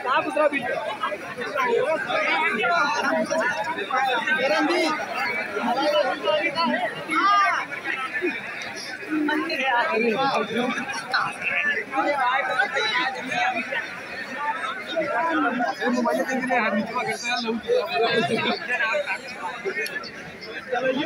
कहाँ दूसरा video mobile देख रहे हैं नीचे करता है चलो ये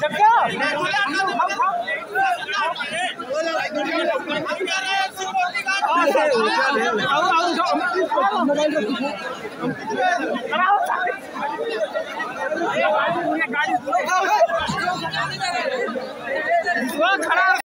चक्का,